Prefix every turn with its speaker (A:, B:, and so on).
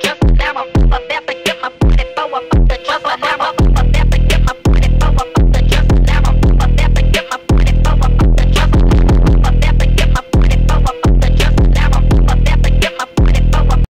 A: Just now, I'm a